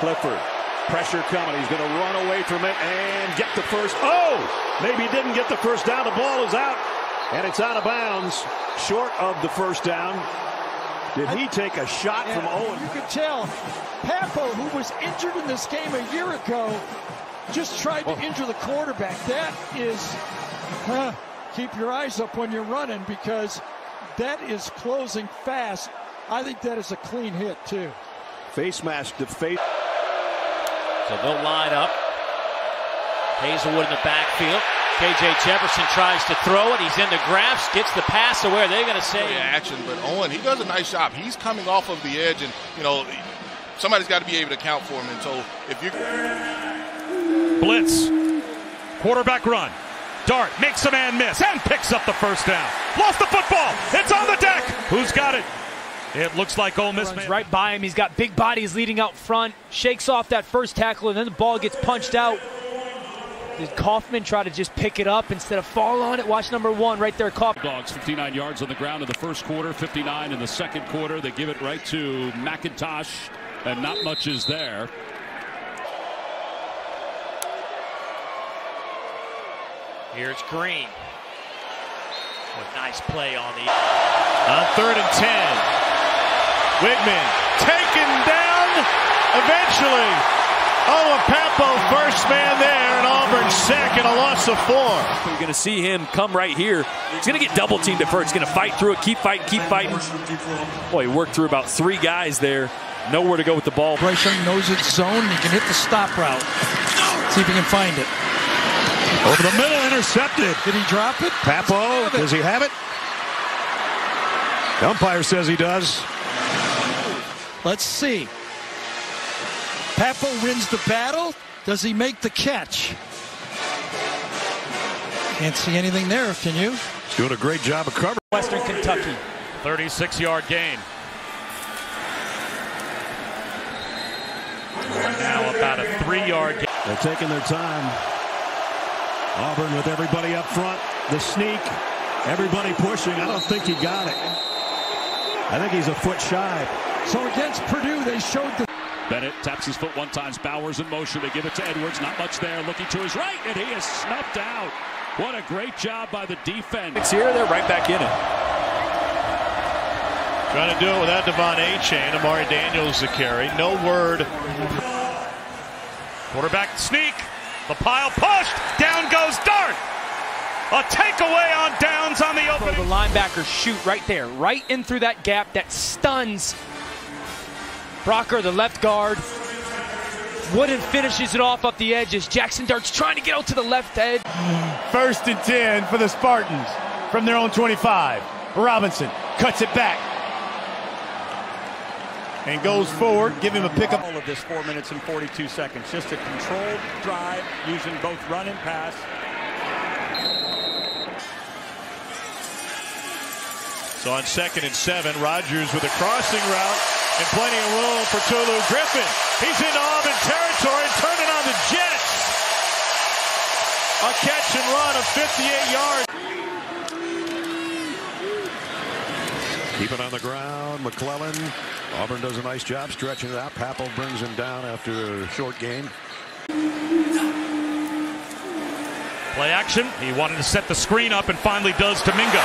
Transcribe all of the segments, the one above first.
Clifford. Pressure coming. He's going to run away from it and get the first. Oh! Maybe didn't get the first down. The ball is out. And it's out of bounds. Short of the first down. Did he take a shot from Owen? You could tell Pappoe, who was injured in this game a year ago, just tried to oh. injure the quarterback. That is, huh, keep your eyes up when you're running because that is closing fast. I think that is a clean hit, too. Face mask to face. So they'll line up. Hazelwood in the backfield. KJ Jefferson tries to throw it. He's in the grasp, gets the pass away. They're they going to say oh, action? But Owen, he does a nice job. He's coming off of the edge, and you know somebody's got to be able to count for him. And so if you blitz, quarterback run, Dart makes a man miss and picks up the first down. Lost the football. It's on the deck. Who's got it? It looks like Ole Miss runs right by him. He's got big bodies leading out front. Shakes off that first tackle, and then the ball gets punched out. Did Kaufman try to just pick it up instead of fall on it? Watch number one right there, Kaufman. Dogs 59 yards on the ground in the first quarter, 59 in the second quarter. They give it right to McIntosh, and not much is there. Here's Green. With nice play on the. On third and 10. Whitman taken down eventually. Oh, Pappoe first man there, and Auburn second, a loss of four. You're going to see him come right here. He's going to get double teamed at first. He's going to fight through it, keep fighting, keep fighting. Boy, he worked through about three guys there. Nowhere to go with the ball. Bryce Young knows its zone. He can hit the stop route. See if he can find it. Over the middle, intercepted. Did he drop it? Pappoe, does he have it? The umpire says he does. Let's see. Pappoe wins the battle. Does he make the catch? Can't see anything there, can you? He's doing a great job of covering. Western Kentucky. 36-yard gain. Now about a three-yard gain. They're taking their time. Auburn with everybody up front. The sneak. Everybody pushing. I don't think he got it. I think he's a foot shy. So against Purdue, they showed the. Bennett taps his foot one time. Bowers in motion. They give it to Edwards. Not much there. Looking to his right, and he is snuffed out. What a great job by the defense. It's Here, they're right back in it. Trying to do it without De'Von Achane. Amari Daniels the carry. No word. Quarterback sneak. The pile pushed. Down goes Dart. A takeaway on downs on the opening. The linebackers shoot right there, right in through that gap that stuns Brocker, the left guard. Wooden finishes it off up the edges. Jaxson Dart's trying to get out to the left edge. First and 10 for the Spartans from their own 25. Robinson cuts it back and goes forward, give him a pickup. All of this four minutes and 42 seconds. Just a controlled drive using both run and pass. So on second and seven, Rogers with a crossing route and plenty of room for Tulu Griffin. He's in Auburn territory, turning on the Jets. A catch and run of 58 yards. Keep it on the ground. McClellan. Auburn does a nice job stretching it out. Pappoe brings him down after a short gain. Play action. He wanted to set the screen up and finally does to Mingo.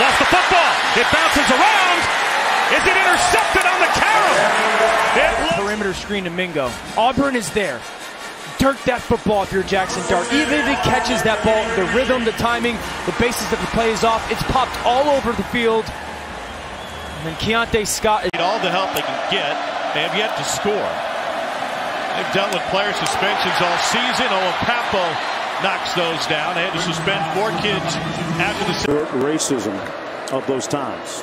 Lost the football. It bounces around. Is it intercepted on the carry? Perimeter screen to Mingo. Auburn is there. Dirk that football if you're Jaxson Dart. Even if he catches that ball, the rhythm, the timing, the basis that the play is off, it's popped all over the field. And then Keionte Scott. All the help they can get. They have yet to score. They've dealt with player suspensions all season. Owen Pappoe knocks those down. They had to suspend four kids after the racism of those times.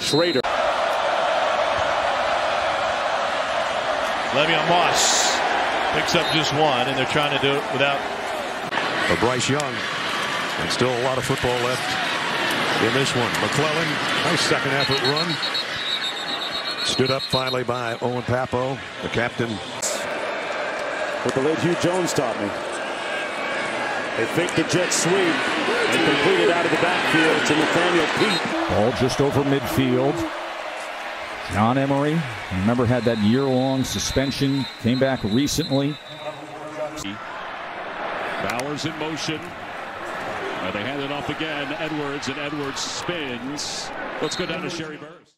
Schrader. Le'Veon Moss picks up just one, and they're trying to do it without. For Bryce Young. And still a lot of football left in this one. McClellan, nice second effort run. Stood up finally by Owen Pappoe, the captain. What the late Hugh Jones taught me. They fake the jet sweep and complete it out of the backfield to Nathaniel Peat. Ball just over midfield. John Emery, remember, had that year long suspension, came back recently. Bowers in motion. Uh, they hand it off again. Edwards, and Edwards spins. Let's go down to Sherree Burruss.